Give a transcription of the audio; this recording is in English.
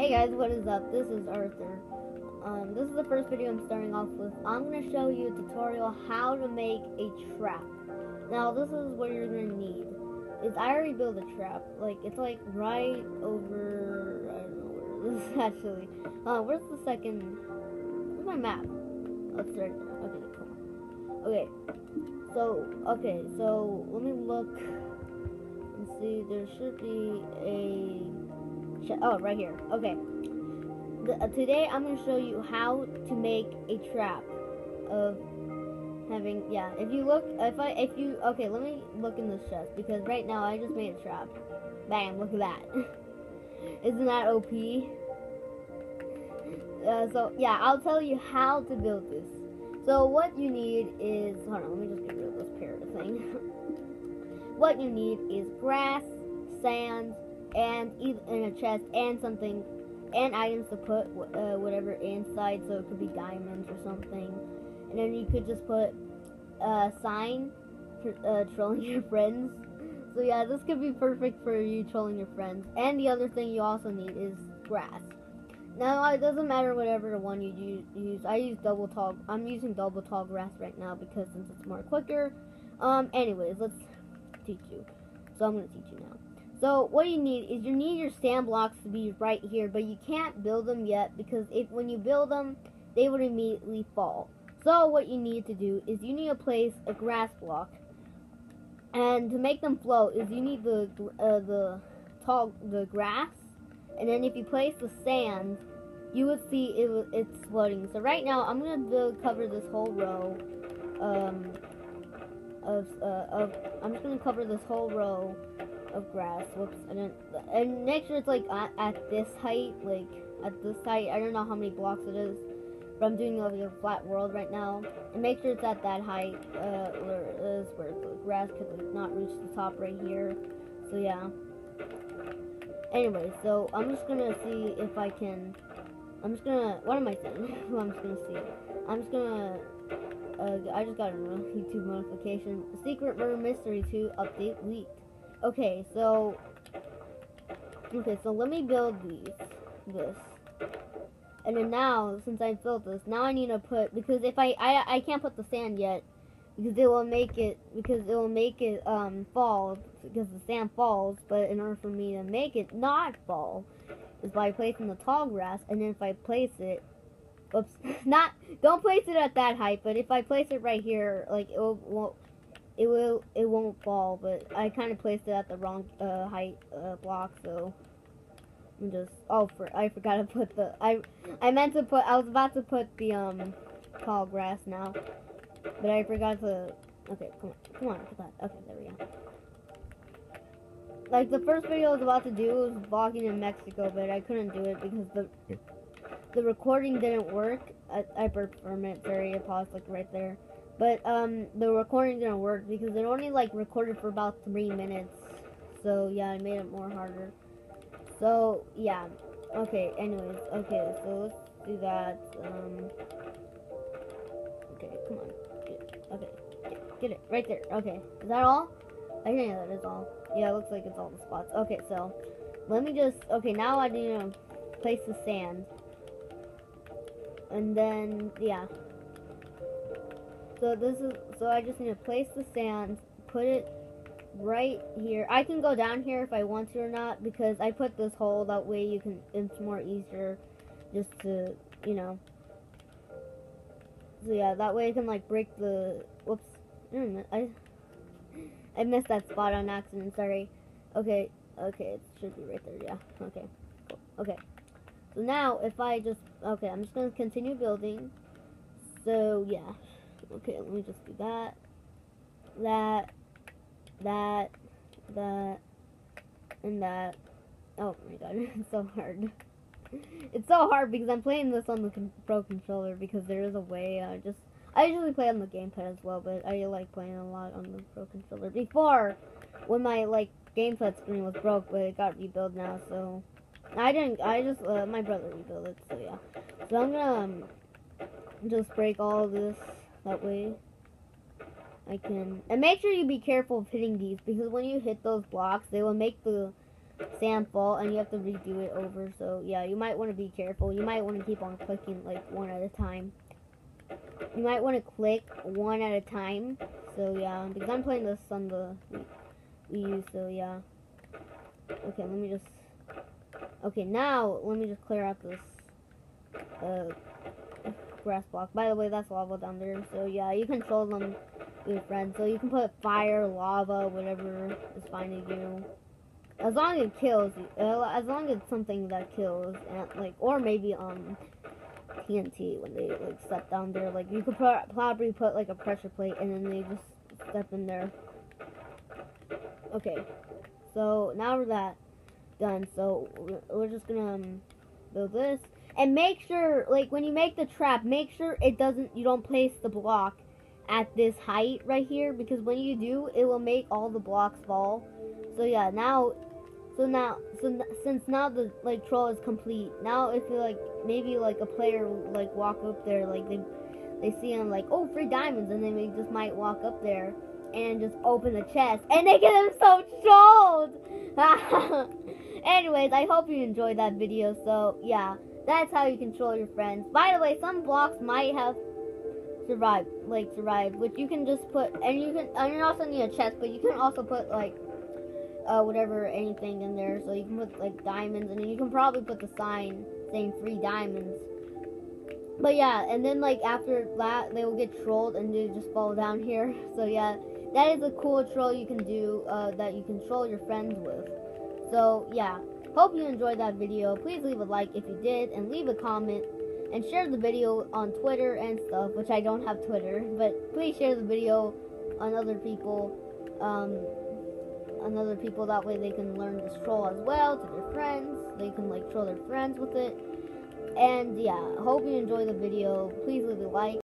Hey guys, what is up? This is Arthur. Um, this is the first video I'm starting off with. I'm going to show you a tutorial how to make a trap. Now, this is what you're going to need. Is I already built a trap. Like, it's like right over... I don't know where this is actually. Uh, where's the second... Where's my map? Oh, it's right there. Okay, cool. Okay. So, okay, so let me look and see. There should be a Oh, right here. Okay. Uh, today I'm going to show you how to make a trap of having, yeah, if you look, if I, if you, okay, let me look in this chest, because right now I just made a trap. Bam, look at that. Isn't that OP? Uh, so, yeah, I'll tell you how to build this. So, what you need is, hold on, let me just get rid of this parrot thing. what you need is grass, sand, and in a chest and something and items to put uh, whatever inside so it could be diamonds or something. And then you could just put a sign for uh, trolling your friends. So yeah this could be perfect for you trolling your friends. And the other thing you also need is grass. Now it doesn't matter whatever one you use. I use double tall I'm using double tall grass right now because since it's more quicker. Um anyways let's teach you. So I'm gonna teach you now so what you need is you need your sand blocks to be right here, but you can't build them yet because if when you build them, they would immediately fall. So what you need to do is you need to place a grass block, and to make them float is you need the uh, the tall the grass, and then if you place the sand, you would see it it's floating. So right now I'm gonna build cover this whole row. Um, of, uh, of I'm just gonna cover this whole row of grass. Whoops, and make sure it's like at, at, this height, like at this height. I don't know how many blocks it is, but I'm doing like a flat world right now. And make sure it's at that height, uh, where it is, where the grass could like not reach the top right here. So yeah. Anyway, so I'm just gonna see if I can. I'm just gonna. What am I saying? I'm just gonna see. I'm just gonna. Uh, I just got a YouTube notification. Secret Murder Mystery 2 update leaked. Okay, so okay, so let me build these this. And then now, since I built this, now I need to put because if I I I can't put the sand yet because it will make it because it will make it um fall because the sand falls. But in order for me to make it not fall, is by placing the tall grass, and then if I place it, oops, not don't place it at that height. But if I place it right here, like it will, won't it will it won't fall but I kind of placed it at the wrong uh, height uh, block so I'm just oh for I forgot to put the I I meant to put I was about to put the um tall grass now but I forgot to okay come on come on put that okay there we go. Like the first video I was about to do was vlogging in Mexico but I couldn't do it because the the recording didn't work. I, I burped sorry it paused like right there but um, the recording didn't work because it only like recorded for about three minutes. So yeah, it made it more harder. So yeah. Okay. Anyways. Okay. So let's do that. Um. Okay. Come on. Get. Okay. Get, get it right there. Okay. Is that all? I think that is all. Yeah, it looks like it's all the spots. Okay. So let me just. Okay. Now I need to place the sand. And then yeah. So this is, so I just need to place the sand, put it right here. I can go down here if I want to or not, because I put this hole, that way you can, it's more easier just to, you know. So yeah, that way I can like break the, whoops, I, I missed that spot on accident, sorry. Okay, okay, it should be right there, yeah, okay, cool, okay. So now, if I just, okay, I'm just going to continue building. So, yeah. Okay, let me just do that, that, that, that, and that. Oh my god, it's so hard. It's so hard because I'm playing this on the Pro controller because there is a way. I just I usually play on the gamepad as well, but I like playing a lot on the Pro controller. Before, when my like gamepad screen was broke, but it got rebuilt now, so I didn't. I just uh, my brother rebuilt it, so yeah. So I'm gonna um, just break all this that way I can... And make sure you be careful of hitting these, because when you hit those blocks, they will make the sand fall and you have to redo it over. So yeah, you might want to be careful. You might want to keep on clicking like one at a time. You might want to click one at a time. So yeah, because I'm playing this on the Wii U. So yeah. Okay, let me just. Okay, now let me just clear out this uh, grass block. By the way, that's lava down there. So yeah, you control them with friends. So you can put fire, lava, whatever is fine to you. As long as it kills, as long as it's something that kills, and like, or maybe um TNT when they like step down there. Like you could probably put like a pressure plate, and then they just step in there. Okay, so now we're that done. So we're, we're just gonna um, build this, and make sure like when you make the trap, make sure it doesn't you don't place the block at this height right here because when you do, it will make all the blocks fall. So yeah, now so now, so since now the like troll is complete, now if like maybe like a player like walk up there, like they they see him like oh free diamonds, and then they just might walk up there and just open the chest, and they get themselves trolled. Anyways, I hope you enjoyed that video. So yeah, that's how you control your friends. By the way, some blocks might have survived, like survived, which you can just put, and you can, and you also need a chest, but you can also put like uh, whatever, anything in there. So you can put like diamonds, and then you can probably put the sign saying free diamonds. But yeah, and then like after that, they will get trolled and they just fall down here. So yeah, that is a cool troll you can do uh, that you control your friends with. So yeah, hope you enjoyed that video. Please leave a like if you did, and leave a comment. And share the video on Twitter and stuff, which I don't have Twitter, but please share the video on other people. Um, on other people. That way they can learn this troll as well to their friends. They can like troll their friends with it. And yeah, hope you enjoy the video. Please leave a like.